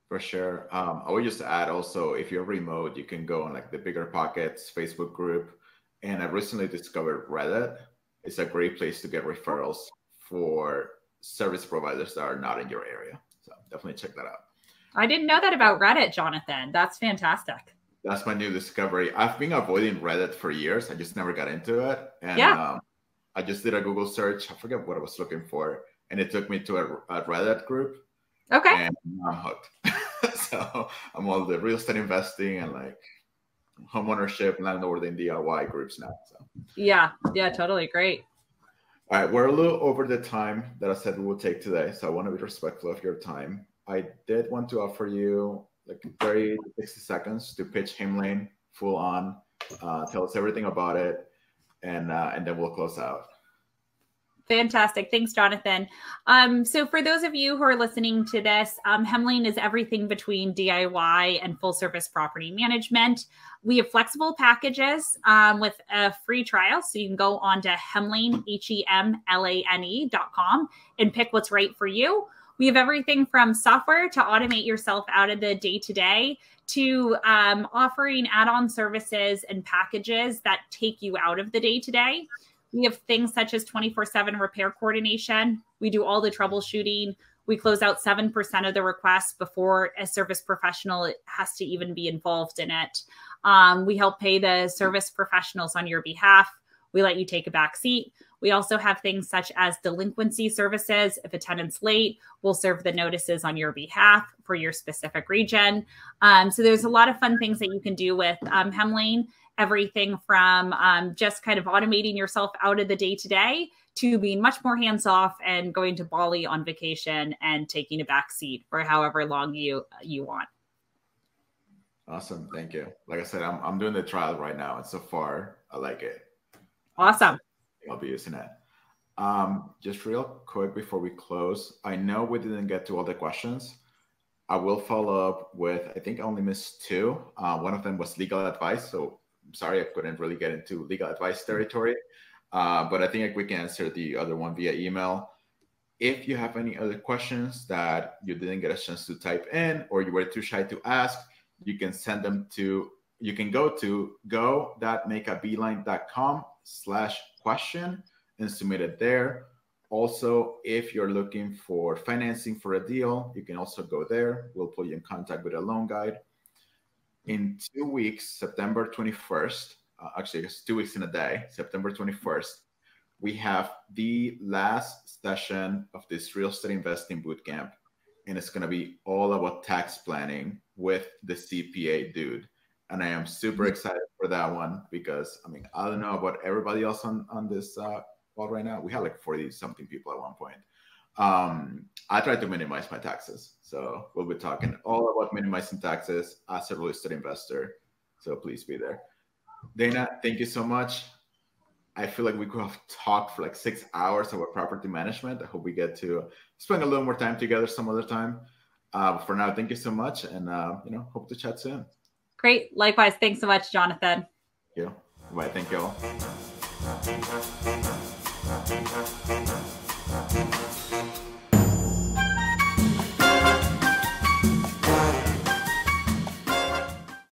Speaker 1: For sure. Um, I would just add also, if you're remote, you can go on like the Bigger Pockets Facebook group. And I recently discovered Reddit. It's a great place to get referrals for service providers that are not in your area. So definitely check that out.
Speaker 2: I didn't know that about Reddit, Jonathan. That's fantastic.
Speaker 1: That's my new discovery. I've been avoiding Reddit for years. I just never got into it. And
Speaker 2: yeah.
Speaker 1: Um, I just did a Google search. I forget what I was looking for. And it took me to a, a Reddit group.
Speaker 2: Okay.
Speaker 1: And I'm hooked. so I'm all the real estate investing and like homeownership, landlord and DIY groups now. So
Speaker 2: yeah, yeah, totally great.
Speaker 1: All right, we're a little over the time that I said we would take today, so I want to be respectful of your time. I did want to offer you like 30 to 60 seconds to pitch Hemlane full on, uh, tell us everything about it, and uh, and then we'll close out.
Speaker 2: Fantastic. Thanks, Jonathan. Um, so, for those of you who are listening to this, um, Hemlane is everything between DIY and full service property management. We have flexible packages um, with a free trial. So, you can go on to Hemlane, H E M L A N E.com and pick what's right for you. We have everything from software to automate yourself out of the day to day to um, offering add on services and packages that take you out of the day to day. We have things such as 24 7 repair coordination. We do all the troubleshooting. We close out 7% of the requests before a service professional has to even be involved in it. Um, we help pay the service professionals on your behalf. We let you take a back seat. We also have things such as delinquency services. If a tenant's late, we'll serve the notices on your behalf for your specific region. Um, so there's a lot of fun things that you can do with um, Hemlane. Everything from um, just kind of automating yourself out of the day to day to being much more hands off and going to Bali on vacation and taking a back seat for however long you you want.
Speaker 1: Awesome. Thank you. Like I said, I'm, I'm doing the trial right now. And so far, I like it.
Speaker 2: Awesome.
Speaker 1: I'll be using it. Um, just real quick before we close, I know we didn't get to all the questions. I will follow up with, I think I only missed two. Uh, one of them was legal advice. So sorry I couldn't really get into legal advice territory. Uh, but I think we can answer the other one via email. If you have any other questions that you didn't get a chance to type in or you were too shy to ask, you can send them to you can go to go.makeabeeline.com slash question and submit it there also if you're looking for financing for a deal you can also go there we'll put you in contact with a loan guide in two weeks september 21st uh, actually it's two weeks in a day september 21st we have the last session of this real estate investing bootcamp and it's going to be all about tax planning with the CPA dude. And I am super mm-hmm. excited for that one because I mean, I don't know about everybody else on, on this uh, call right now. We had like 40 something people at one point. Um, I try to minimize my taxes. So we'll be talking all about minimizing taxes as a real estate investor. So please be there. Dana, thank you so much. I feel like we could have talked for like six hours about property management. I hope we get to spend a little more time together some other time. Uh, for now, thank you so much, and uh, you know, hope to chat soon.
Speaker 2: Great. Likewise. Thanks so much, Jonathan.
Speaker 1: Thank you. Bye. Thank you all.